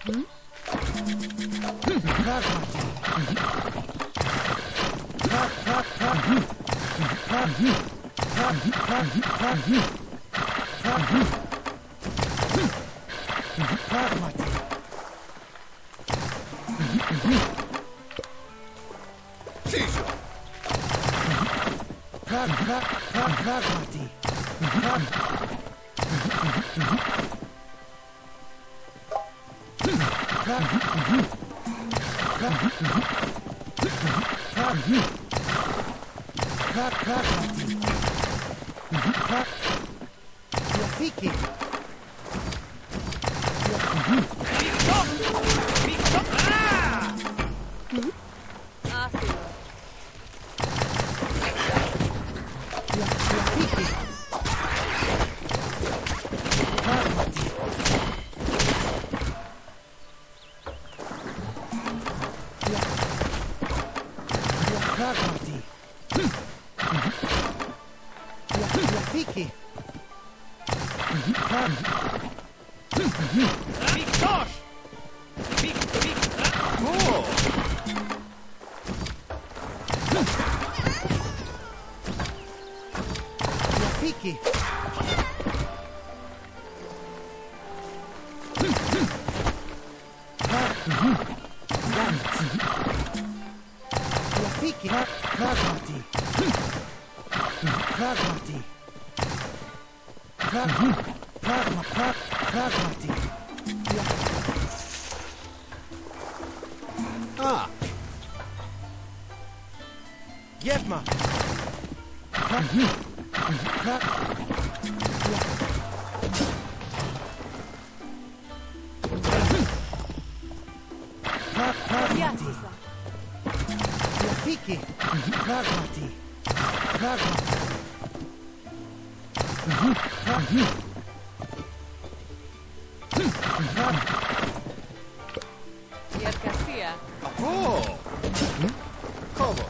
Pragmati. You're seeking. Pragmati. Pragma, pragmati. Ah. Yevma. Pra, Oh! Cover.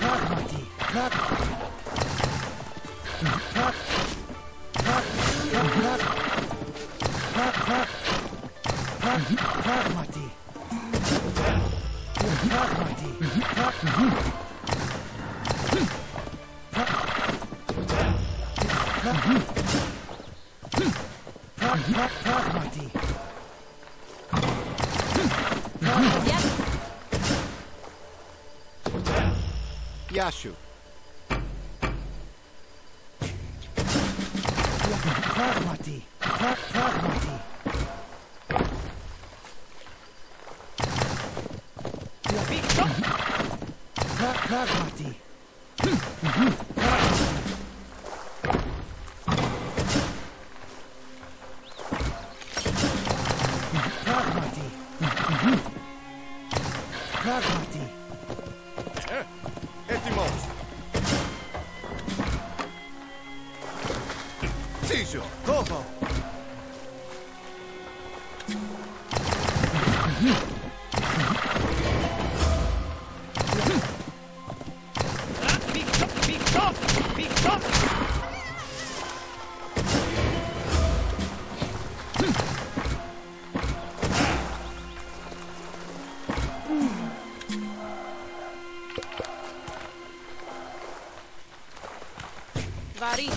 Not naughty. Not Not Not Not Not Not Not naughty. Not naughty. Not Not Not Not naughty. Yashu! Pragmati. Pragmati. Пари.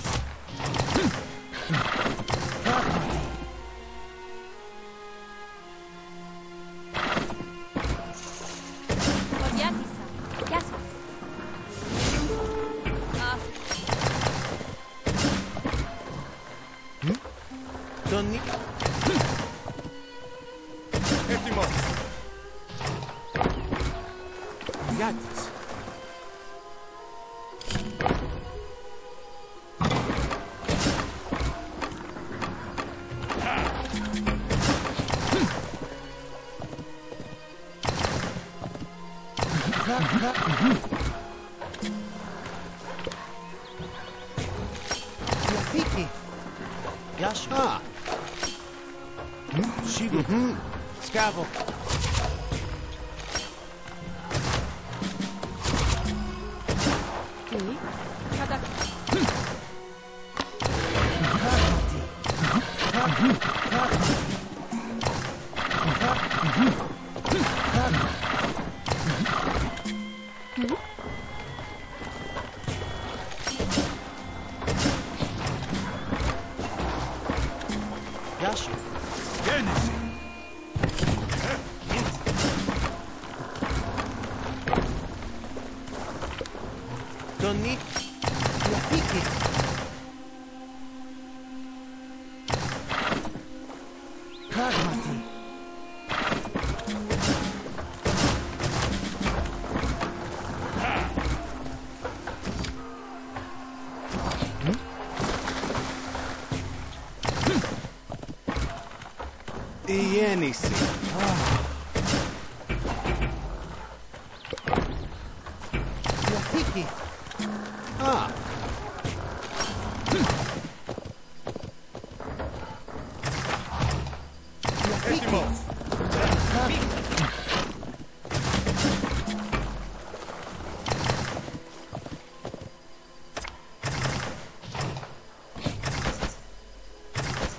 Donny. Этимо. Ятис. Rafiki. Yashma. Hmm? Shibu. Hmm? Scavel. Yashu. Dennis. Tony. Rafiki. Pragmati. Nisi. Rafiki. Ah. Rafiki.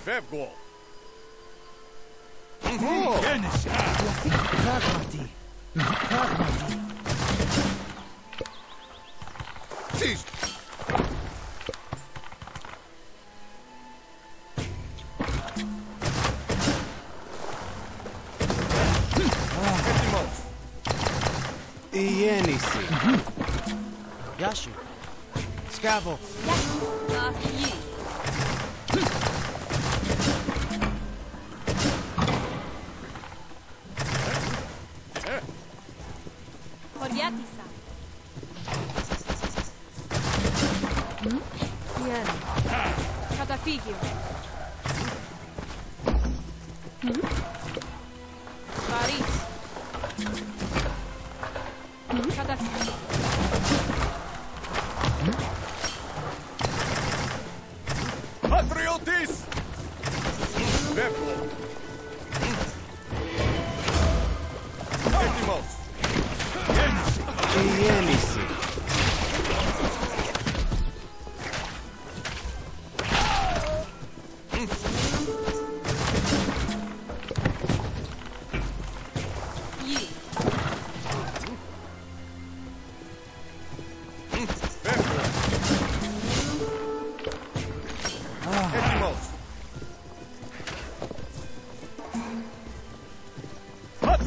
Vevgol. Wo? Frag Marty. Frag Marty. Siehst. Ienisi. Yashu. Scavo. Yashu. Hum? Catafigio. Hmm?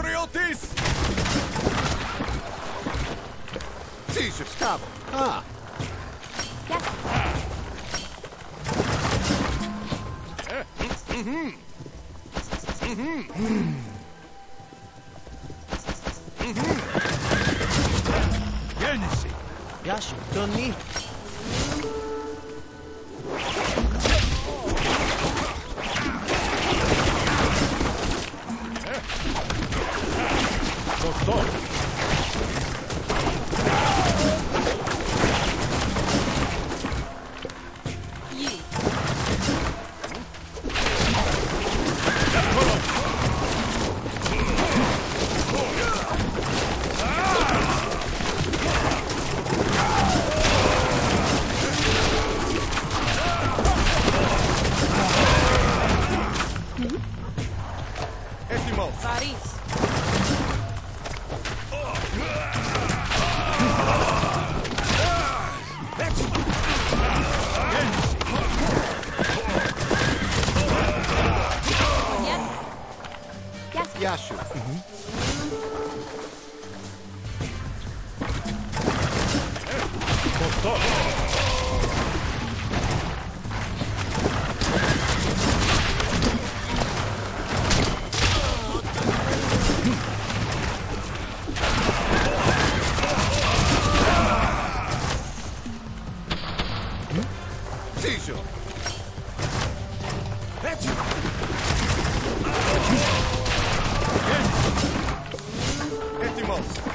patriotis! Sì, ci scavo. Ah. Yes. Ah. Mm-hmm. Mm-hmm. Mm-hmm. Genesi. Yashi, Tony. bodies. Yashu. Mm -hmm. Stop. preciso! Edmond!